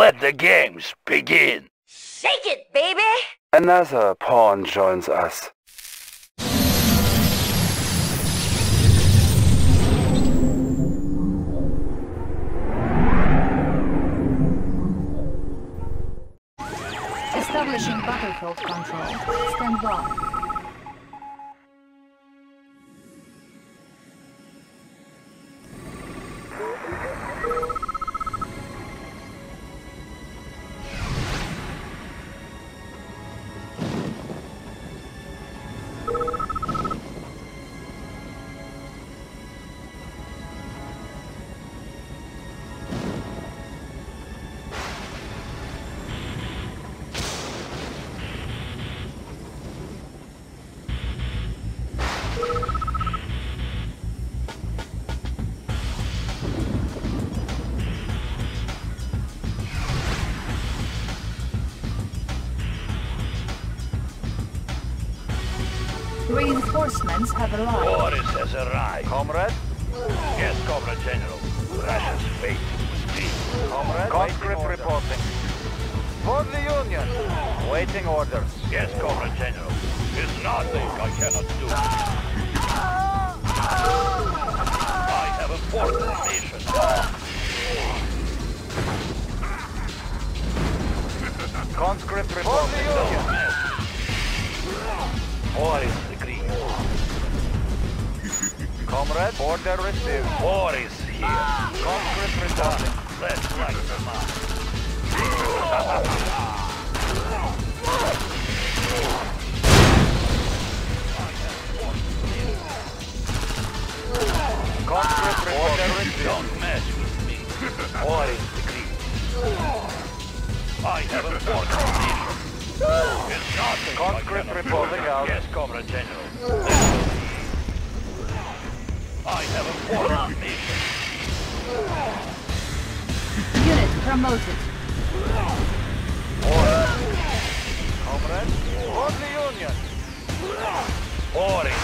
Let the games begin. Shake it, baby! Another pawn joins us. Establishing battlefield control. Stand by. Reinforcements have arrived. Boris has arrived. Comrade? Yes, Comrade General. Russia's fate was peace. Comrade? Conscript reporting. For the Union. Waiting orders. Yes, Comrade General. There's nothing I cannot do. Ah! I have important mission. Conscript reporting. For the Union. Boris agreed. Comrade? Order received. Boris here. Conscript reporting. Let's light them up. Conscript reporting. received. Don't mess with me. Boris agreed. I have important mission. There's nothing I Conscript cannot do. reporting out. Yes, Comrade General. I have important mission. Unit promoted. Comrade? For the Union. Boris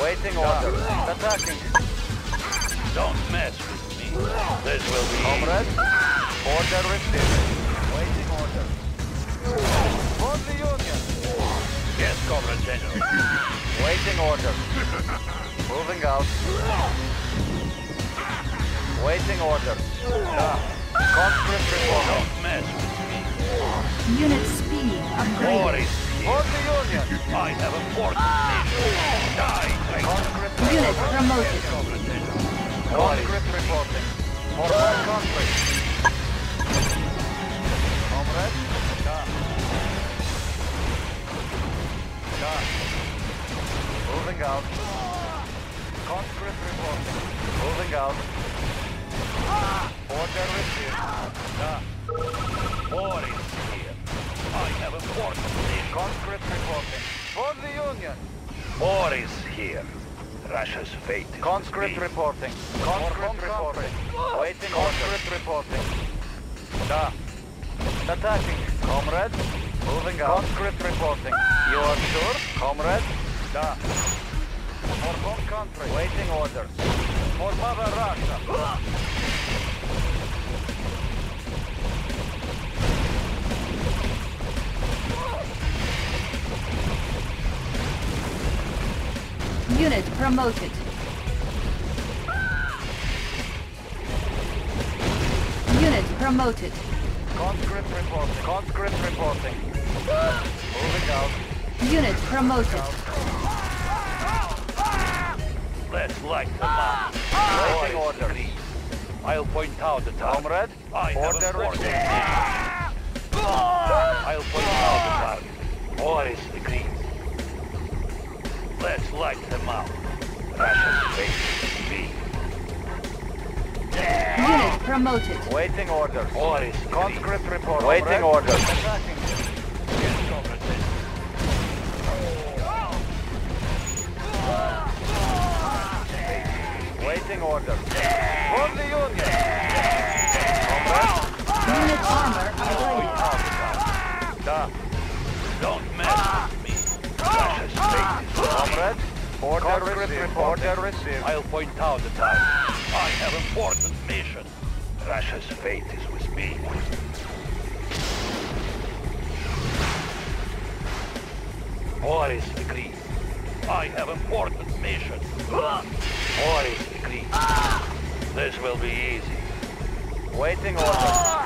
Waiting order. Attacking. Don't mess with me. This will be Comrade? Order received. Waiting order. For the Union. Yes, Comrade General. Waiting order. Moving out. Waiting order. Conscript reporting. Don't mess with Unit speed me. upgraded. For the Union. I have a important mission. Die, ah! Unit promoted. Conscript reporting. For my country. Comrade? Da. Da. Moving out. Conscript reporting. Moving out. Order received. Da. Boris here. I have important mission. Conscript reporting. For the Union. Boris here. Russia's fate is Conscript reporting. Conscript reporting. Waiting Conscript reporting. Da. Attacking. Comrade. Moving out. Conscript reporting. You are sure? Comrade? Da. For home country. Waiting orders. For Mother Russia. Unit promoted. Unit promoted. Conscript reporting. Conscript reporting. Moving out. Unit promoted. Let's light them up. Waiting Boys, orders. I'll point out the target. Comrade. I have Order a force. received. I'll point out the target. Boris agrees. Let's light them up. Russia's fate be. Unit promoted. Waiting orders. Boris agrees. Conscript report. Waiting orders. Attacking. Waiting orders. For the Union. Unit armor upgraded. Da. Is Comrade. Order received. Order received. I'll point out the time. I have important mission. Russia's fate is with me. Boris agrees. I have important mission. Boris agrees. This will be easy. Waiting orders.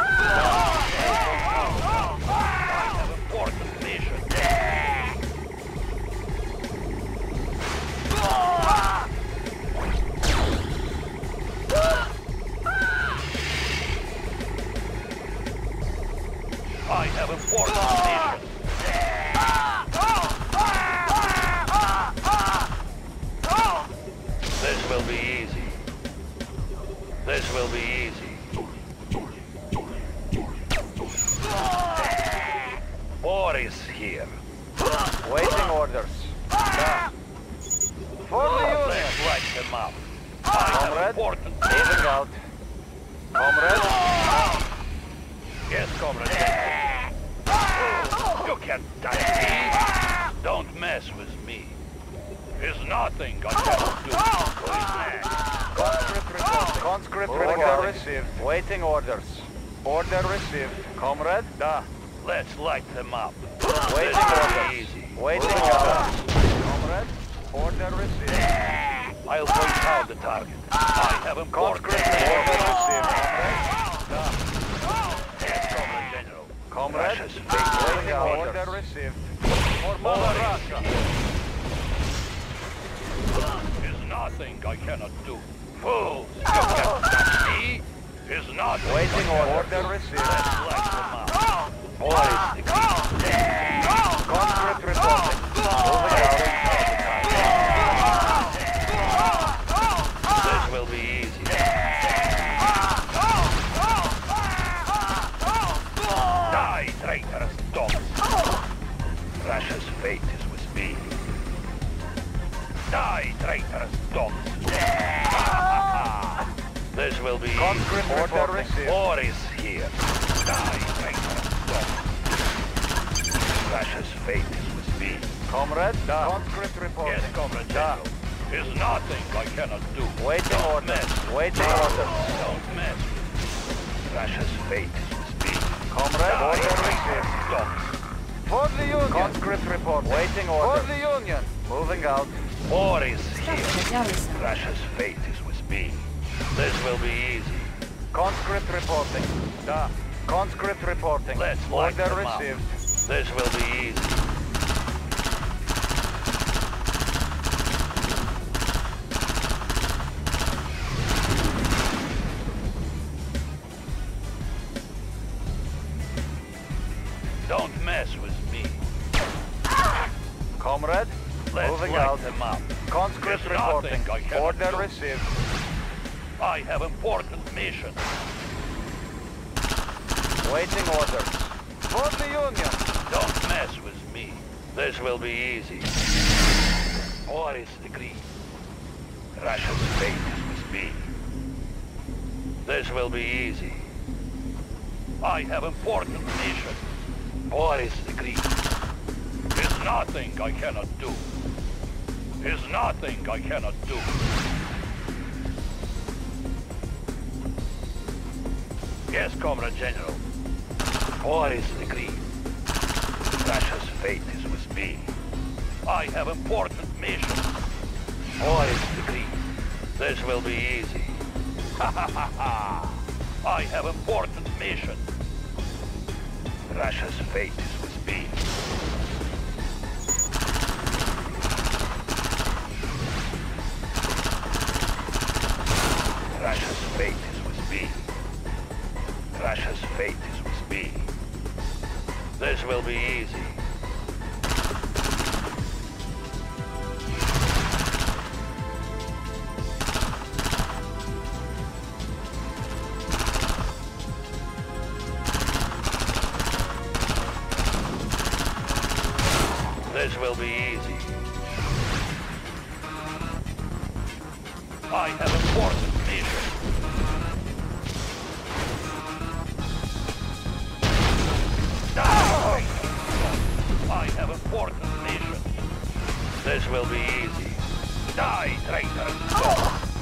I mess with me. There's nothing I cannot do. Conscript report. Conscript Order received. Waiting orders. Order received. Comrade. Da. Let's light them up. Waiting This orders. easy. Waiting orders. Comrade. Order received. I'll point out the target. I have important. Conscript order received. Comrade. Yes, Comrade General. Comrade. Waiting will be order received. Mother There's nothing I cannot do. Fools, you can't touch me. There's nothing Waiting I order. Order do. received. Let's light them will be Conscript easy. order received. Boris here. Die. Russia's fate is with me. Comrade. Da. Conscript reporting. Yes, Comrade Da. General. There's nothing I cannot do. Waiting Don't orders. mess. Waiting orders. Don't mess with. Russia's fate is with me. Comrade. Die, Order received. traitorous. For the Union. Conscript report. Waiting order. For the Union. Moving out. Boris Structure here. Russia's fate is with me. This will be easy. Conscript reporting. Da. Conscript reporting. Let's Order them up. received. This will be easy. Don't mess with me. Comrade. Let's Moving out. them up. Conscript There's reporting. nothing I cannot Order received. I have important mission. Waiting orders. For the Union. Don't mess with me. This will be easy. Boris agreed. Russia's fate is with me. This will be easy. I have important mission. Boris agreed. Is nothing I cannot do. Is nothing I cannot do. Yes, Comrade General. Boris agreed. Russia's fate is with me. I have important mission. Boris agreed. This will be easy. Ha ha ha ha! I have important mission. Russia's fate is with me. Russia's fate will be easy. easy. Die, traitor! Oh.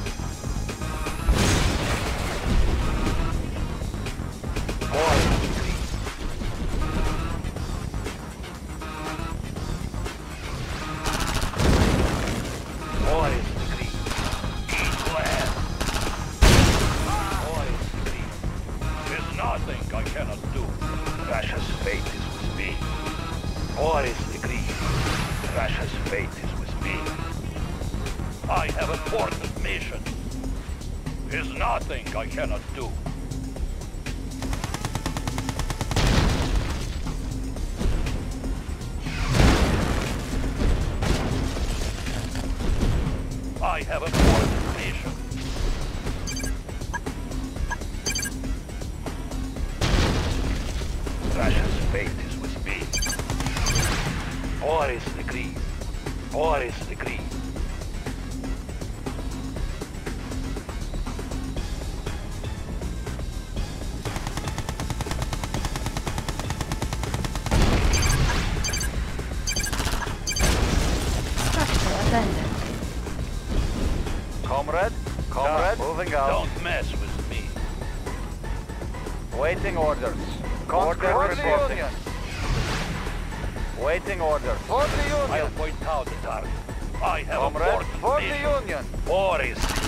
Comrade? Comrade? Moving out. Don't mess with me. Waiting orders. Conscript Order reporting. Union. Waiting orders. For the Union. I'll point out the target. I have Comrade. a For the Union. War is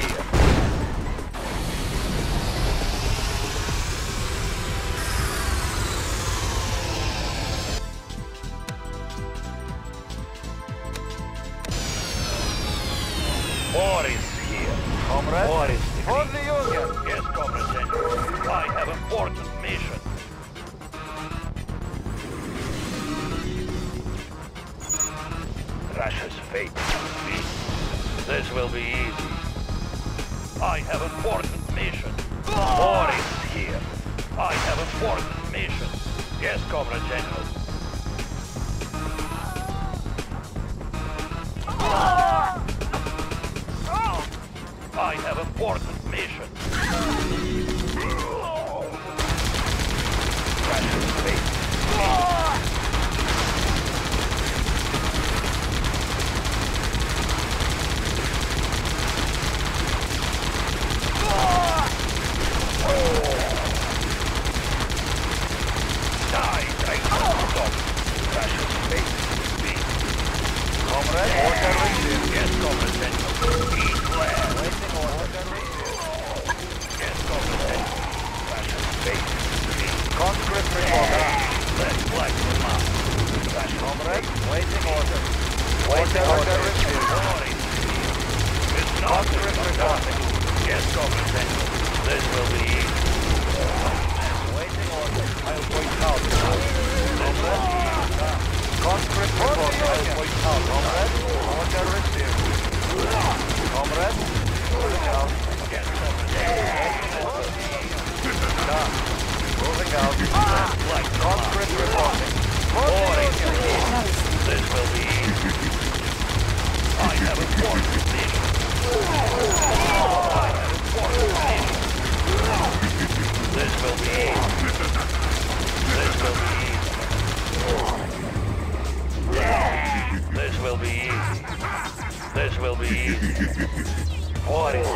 War is.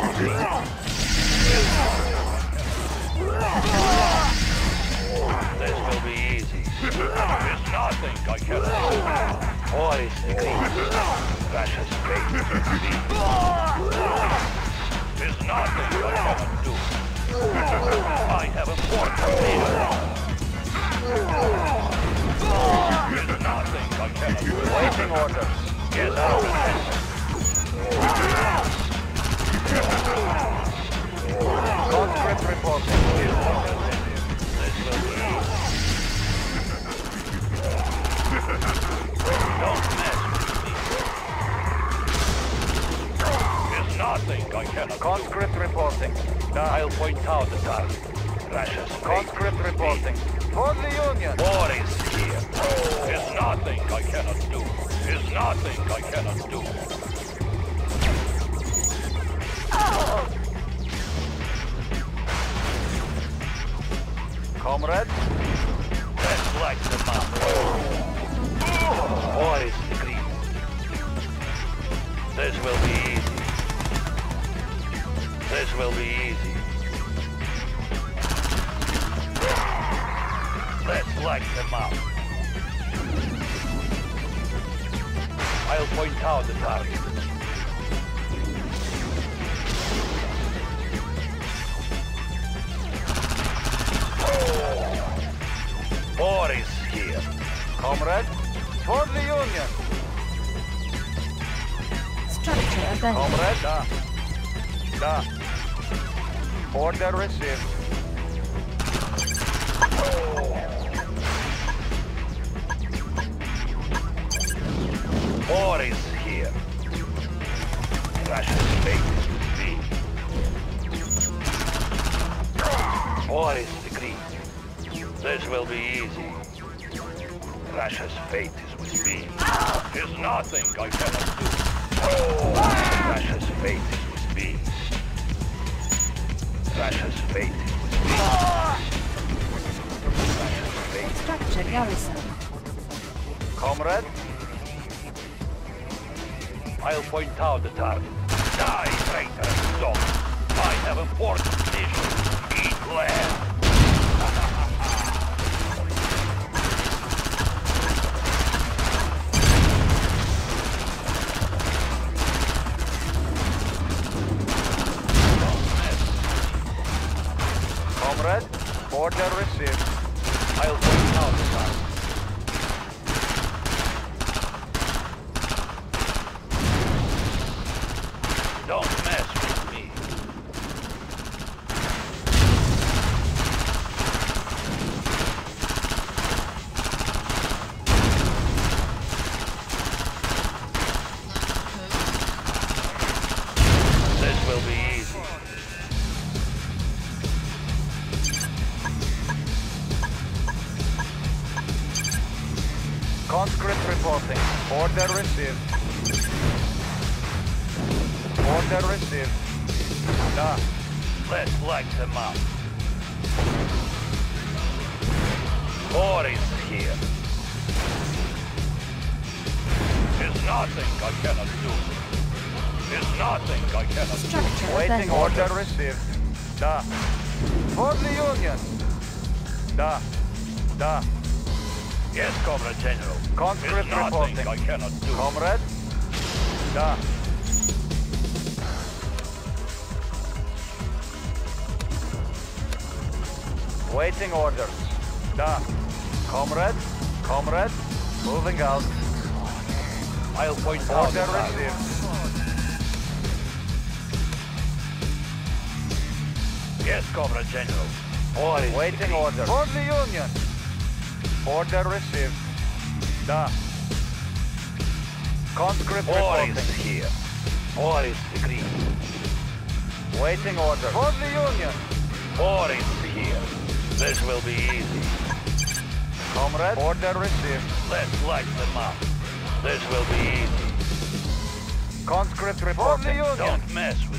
This will be easy. There's nothing I cannot do. War is nothing I do. I have do. Waiting orders. I'll Conscript. This Conscript reporting. I'll point out the target. Russia's. Conscript reporting. For the Union. Boris here. There's nothing I cannot do. There's nothing I cannot do. Comrades, Let's light them up. Oh, War is decreed. This will be easy. This will be easy. Let's light them up. I'll point out the target. Boris here. comrades, for the Union. Structure abandoned. Comrades, da. Da. Order received. Boris here. Is me. War is. This will be easy. Russia's fate is with me. There's nothing I cannot do. Russia's fate is with me. Russia's fate is with me. Russia's fate Structure garrison. Comrades, I'll point out the target. Die, traitor dog. I have important mission. Eat land. Da. For the Union. Da. Da. Yes, Comrade General. Conscript reporting. I cannot do. Comrade. Da. Waiting orders. Da. Comrade. Comrade. Moving out. I'll point Order received. Yes, Comrade General. War is Waiting decreed. order. For the Union. Order received. Da. Conscript War reporting. is here. War is decreed. Waiting order. For the Union. Boris here. This will be easy. Comrade. Order received. Let's light them up. This will be easy. Conscript For reporting. the Union. Don't mess with me.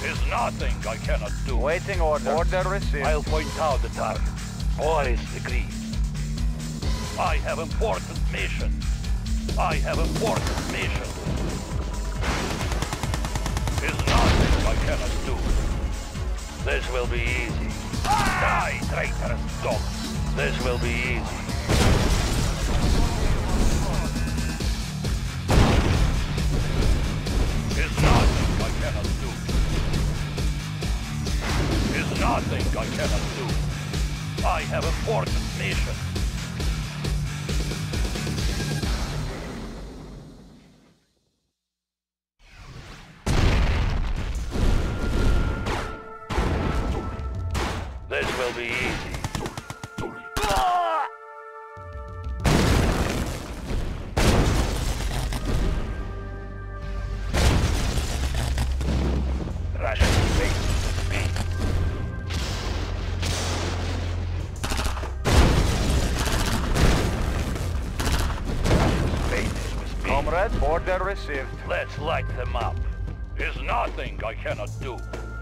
There's nothing I cannot do. Waiting order. Order received. I'll point out the target. Is decreed. I have important mission. I have important mission. There's nothing I cannot do. This will be easy. Die, traitorous dog. This will be easy. Nothing I cannot do. I have important mission. Let's light them up. There's nothing I cannot do.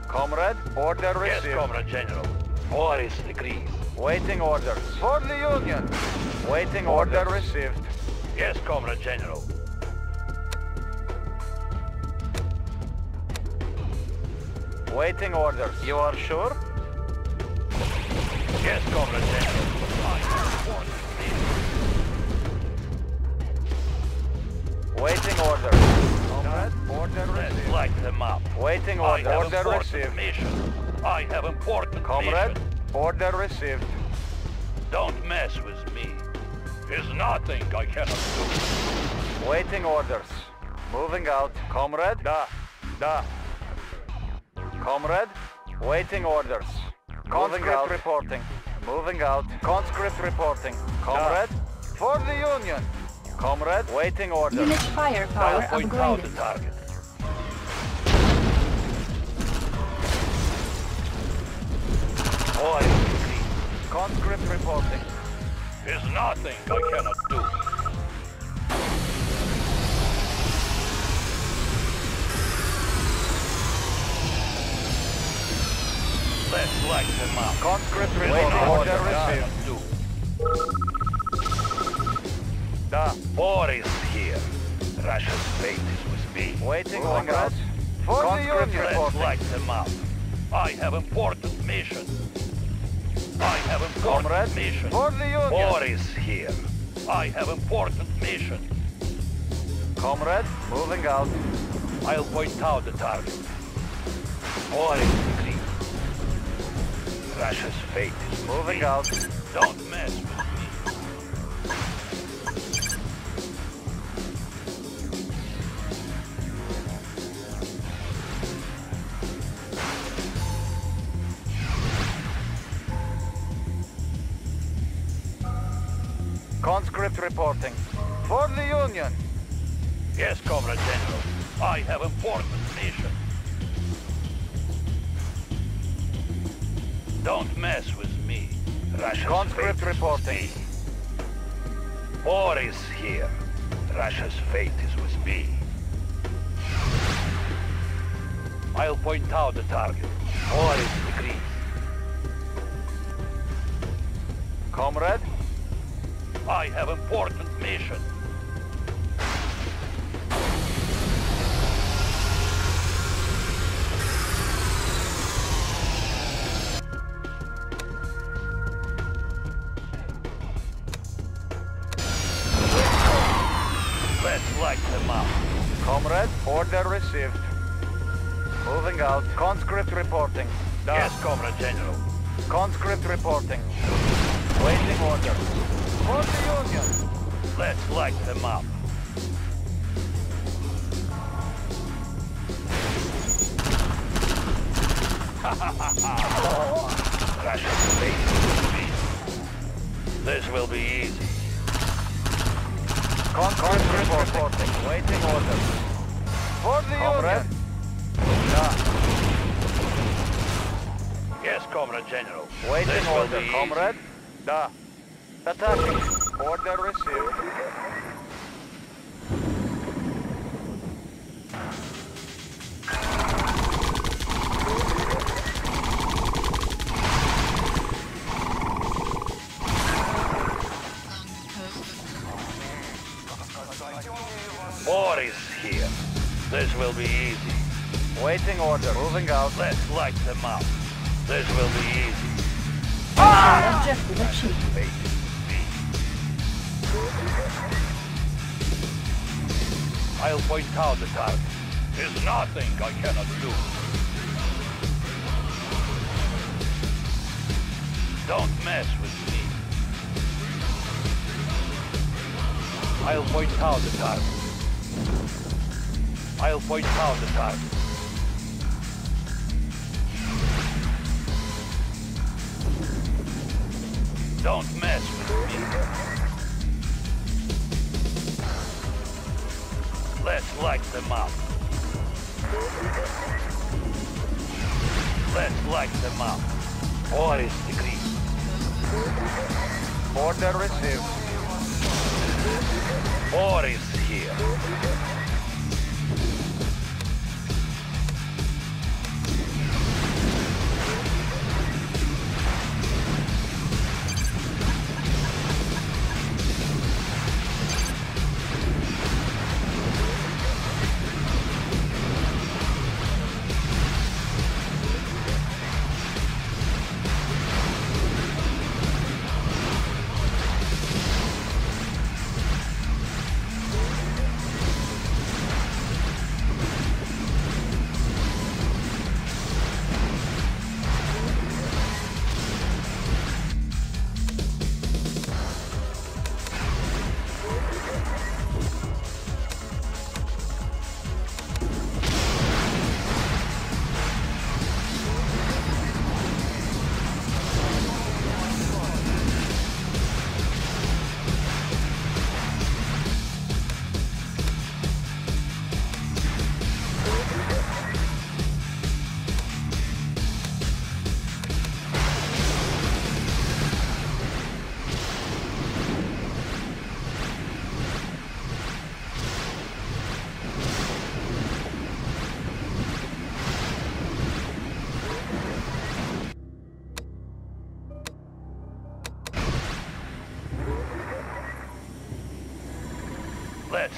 Comrade, order received. Yes. Comrade General. Boris agrees. Waiting orders. For the Union. Waiting order Orders. received. Yes, Comrade General. Waiting orders. You are sure? Yes, Comrade General. I have orders. Waiting orders. Comrade, order received. light them up. Waiting I order. have Order important received. mission. I have important Comrade, mission. order received. Don't mess with me. Is nothing I cannot do. Waiting orders. Moving out. Comrade? Da. Da. Comrade? Waiting orders. Conscript out. reporting. Moving out. Conscript reporting. Comrade? For the Union. Comrade? Waiting order. Unit firepower I'll point the upgraded. target. Boris agrees. Conscript reporting. There's nothing I cannot do. Let's light them up. Conscript Is waiting nothing order I received. Do. Da. Boris here. Russia's fate is with me. Waiting orders. out. For the Union. light them up. I have important mission. I have important Comrade? mission. For the Union. Boris here. I have important mission. Comrade? Moving out. I'll point out the target. Boris agrees. Russia's fate is with Moving me. out. Don't mess reporting. For the Union. Yes, Comrade General. I have important mission. Don't mess with me. Russia's Conscript fate is with reporting. me. is here. Russia's fate is with me. I'll point out the target. Boris agrees. Comrade? I have important mission. Let's light them up. Comrade? Order received. Moving out. Conscript reporting. Da. Yes, Comrade General. Conscript reporting. Waiting orders. For the Union. Let's light them up. Russia's fate will be. This will be easy. Conscript reporting. Waiting orders. For the Comrade? Union. Da. Yes, Comrade General. Waiting this order. Comrade? Da. Attacking. Order received. Boris here. This will be easy. Waiting order. Moving out. Let's light them up. This will be easy. Ah! Objective achieved. I'll point out the target. There's nothing I cannot do. Don't mess with me. I'll point out the target. I'll point out the target. Don't mess with me. Let's light them up. Let's light them up. Boris degree. Order received. Boris here.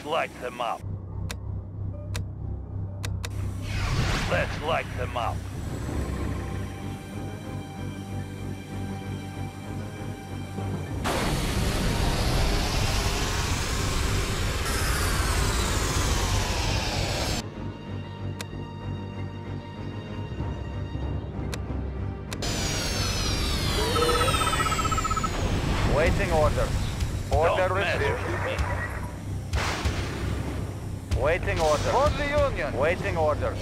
Light them up. Waiting orders.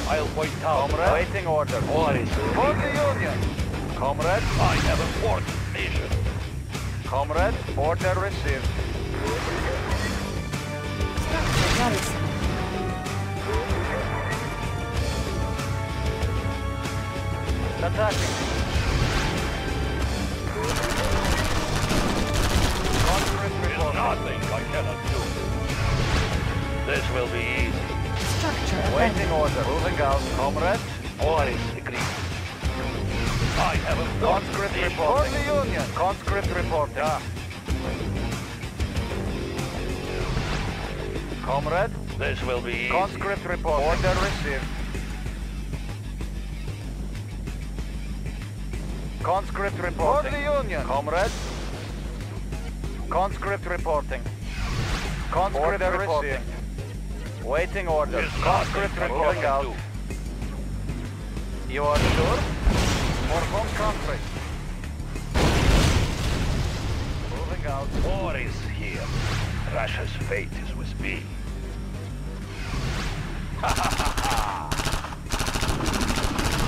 Received. I'll point out. Comrade. Waiting order. Boris For the Union. Comrade. I have a important mission. Comrade. Order received. Structure garrison. Attacking. There's nothing I cannot do. This will be easy. Structure Waiting abandoned. order. Moving out. Comrade. Boris degree. I have important Conscript report. For the Union. Conscript reporting. Ah. Comrade. This will be easy. Conscript report. Order received. Conscript reporting. For the Union. Comrade. Conscript reporting. Conscript order reporting. Received. Waiting orders. Conscript reporting out. You are sure? For home country. Moving out. Boris here. Russia's fate is with me.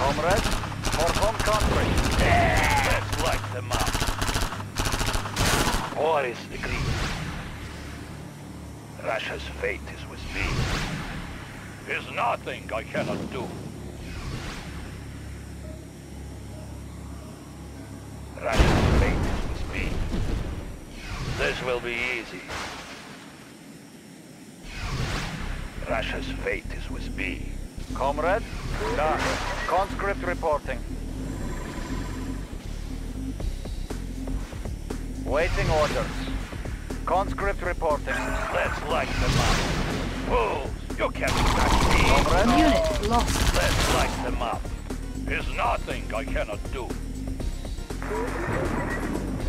Comrade, for home country. Let's light them up. Boris agreed. Russia's fate is with me. There's nothing I cannot do. Russia's fate is with me. This will be easy. Russia's fate is with me. Comrade? Da. Conscript reporting. Waiting orders. Conscript reporting. Let's light them up. Fools, you can't touch me. Comrade? Unit lost. Let's light them up. There's nothing I cannot do.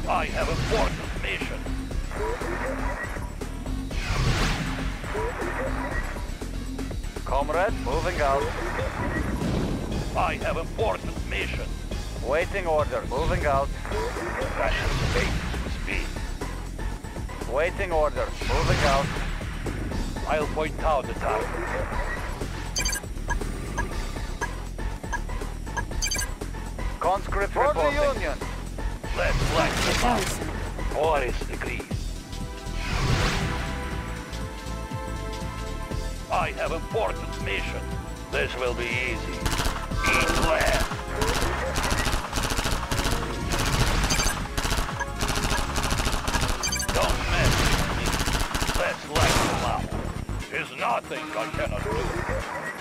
I have important mission. Comrade, moving out. I have important mission. Waiting orders. Moving out. Russia's Waiting orders. Moving out. I'll point out the target. Conscript For the. Union! Let's light the. Garrison. War is agreed. I have important mission. This will be easy. Eat land. There's think I cannot do.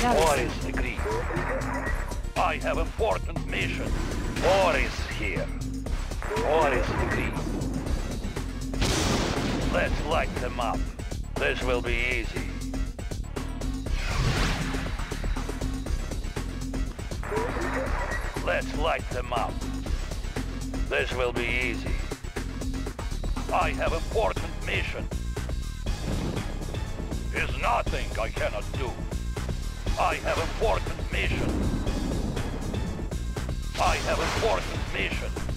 War is agreed. I have important mission. War is here. War is agreed. Let's light them up. This will be easy. Let's light them up. This will be easy. I have important mission. There's nothing I cannot do. I have important mission. I have important mission.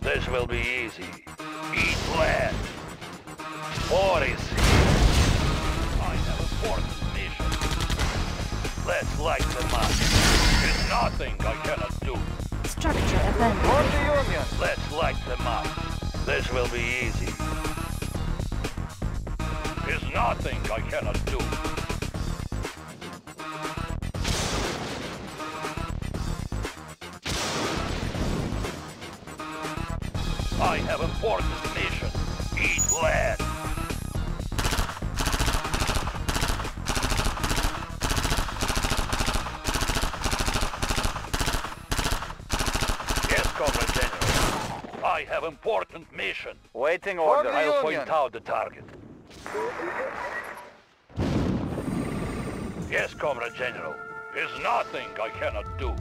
This will be easy. Eat land. War is here. I have important mission. Let's light them up. There's nothing I cannot do. Structure For abandoned. the Union! Let's light them up. This will be easy. There's nothing I cannot do. Waiting order. I'll Union. point out the target. Yes, Comrade General. There's nothing I cannot do.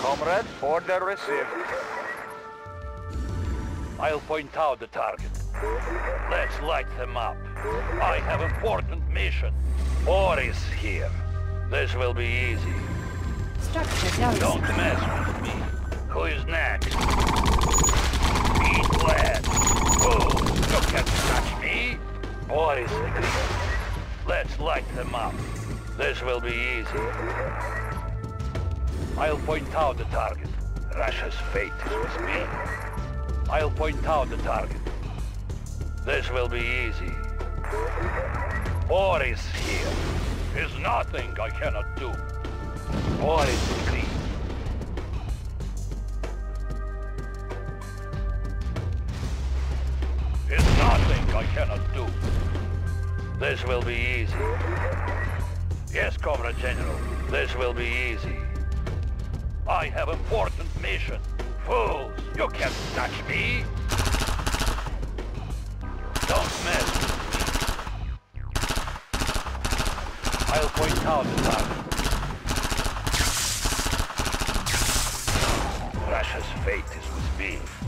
Comrade, order received. I'll point out the target. Let's light them up. I have important mission. War is here. This will be easy. Structure Don't garrison. mess with me. Who is next? Eat lead. Oh, you can't touch me. Let's light them up. This will be easy. I'll point out the target. Russia's fate is with me. I'll point out the target. This will be easy. Boris here. There's nothing I cannot do. Boris agrees. There's nothing I cannot do. This will be easy. Yes, Comrade General. This will be easy. I have important mission. Fools, you can't touch me. Don't mess. I'll point out the target. Russia's fate is with me.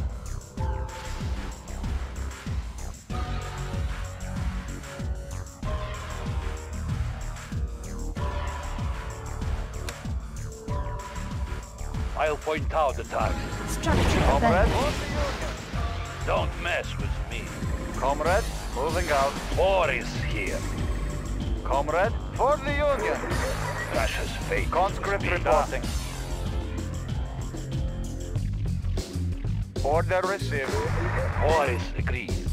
Point out the target. Structure Comrade, abandoned. for the Union. Don't mess with me. Comrade, moving out. War is here. Comrade, for the Union. Russia's fate. Conscript is with me. reporting. Order received. Boris agrees.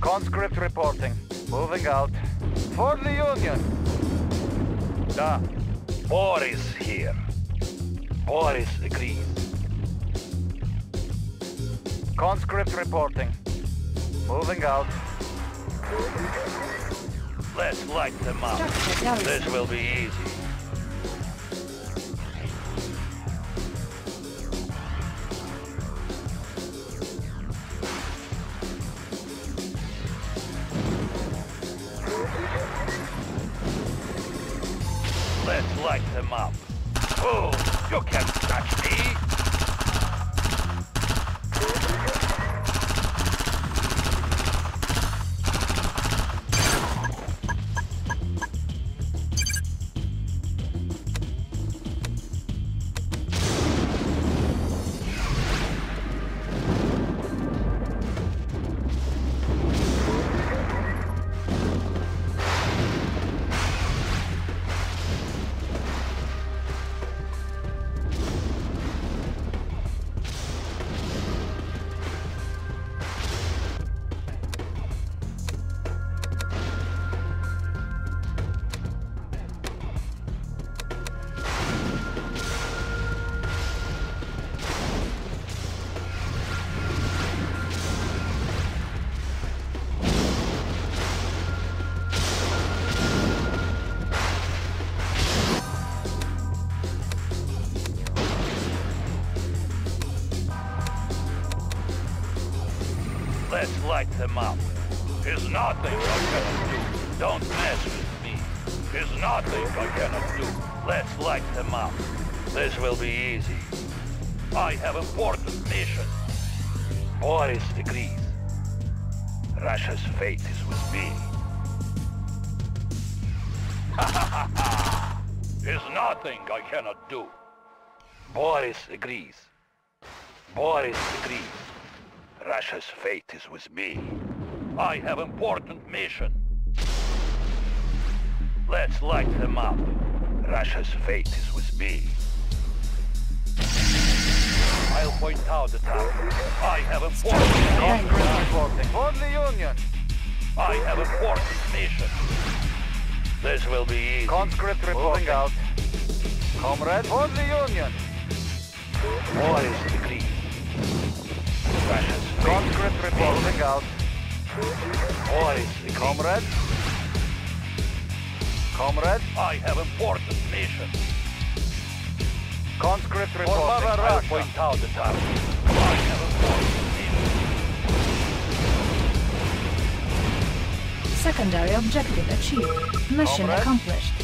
Conscript reporting. Moving out. For the Union. Da. Boris here. Boris agrees. Conscript reporting. Moving out. Let's light them up. This will be easy. Them up. Is nothing I cannot do. Don't mess with me. Is nothing I cannot do. Let's light them up. This will be easy. I have important mission. Boris agrees. Russia's fate is with me. Is nothing I cannot do. Boris agrees. Boris agrees. Russia's fate is with me. I have important mission. Let's light them up. Russia's fate is with me. I'll point out the target. I have important mission. Conscript reporting. For the Union. I have important mission. This will be easy. Conscript reporting out. Comrade, for the Union. War is. Russia's fate. Conscript reporting out. War is agreed. Comrade. Comrade. I have important mission. Conscript For reporting. Mother I'll Russia. point out the target. I have important mission. Secondary objective achieved. Mission Comrade. accomplished.